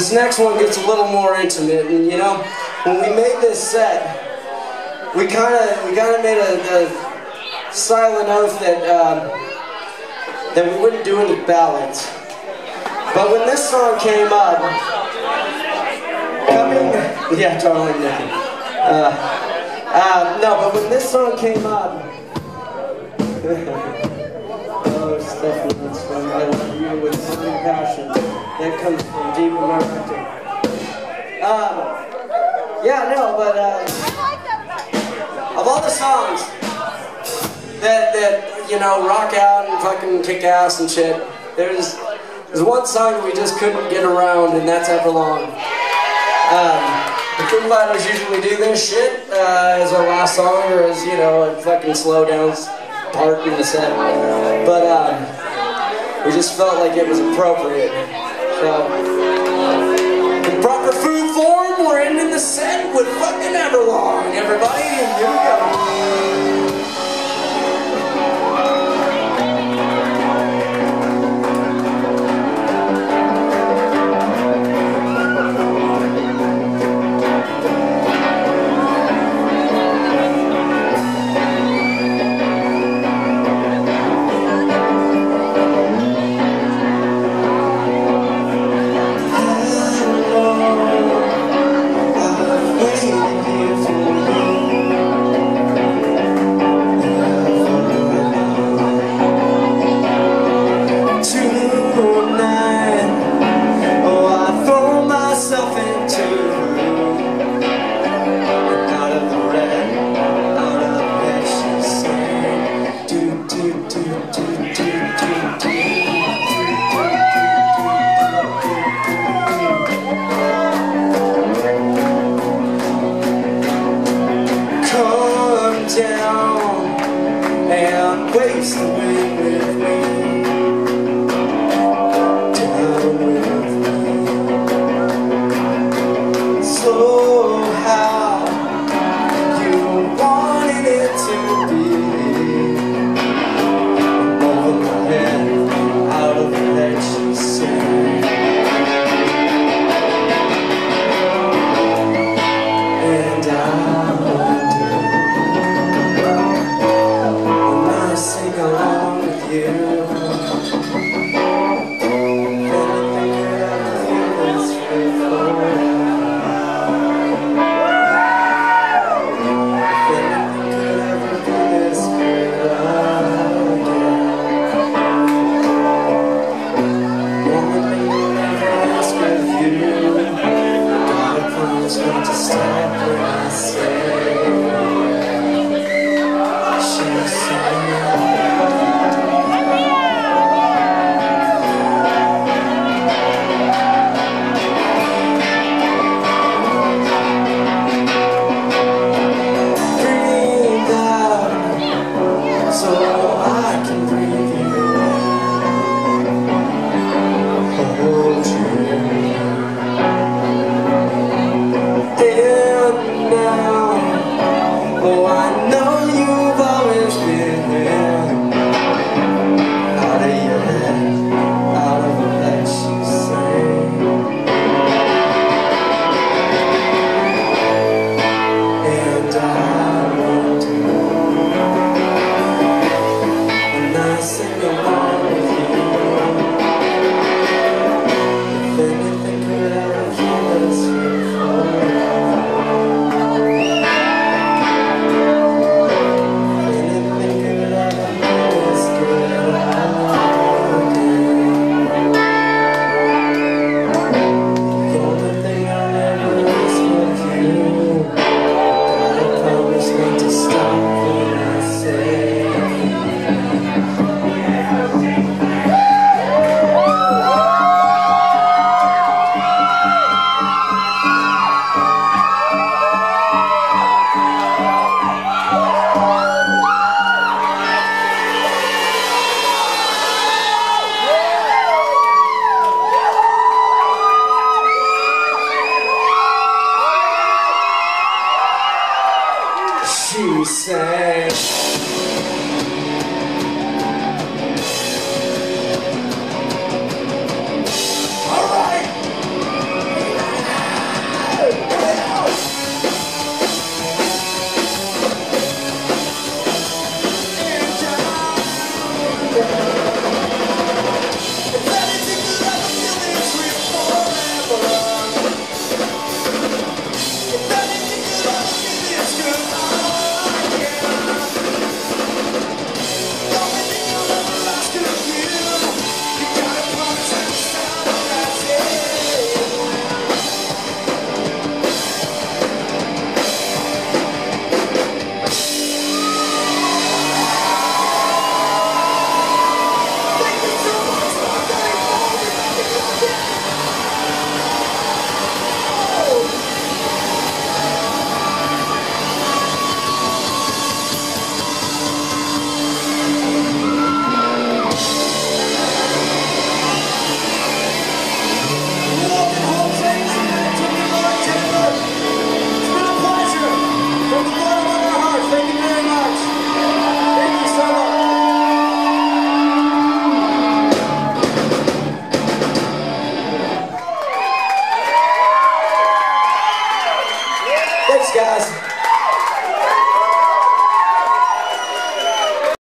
This next one gets a little more intimate, and you know, when we made this set, we kind of we kind of made a, a, silent oath that um, that we wouldn't do any ballads. But when this song came up, coming, yeah, darling. Uh, uh, no, but when this song came up. Stephanie, it's from I Love You with Something Passion. That comes from deep in my writing. Um, yeah, no, but uh, of all the songs that, that, you know, rock out and fucking kick ass and shit, there's, there's one song that we just couldn't get around, and that's Everlong. Um, the Foo Fighters usually do this shit uh, as our last song, or as, you know, a fucking slow in the set. But um, we just felt like it was appropriate. So, in proper food form, we're ending the set with fucking Everlong, everybody. And Here we go. To stop when I say I know céu.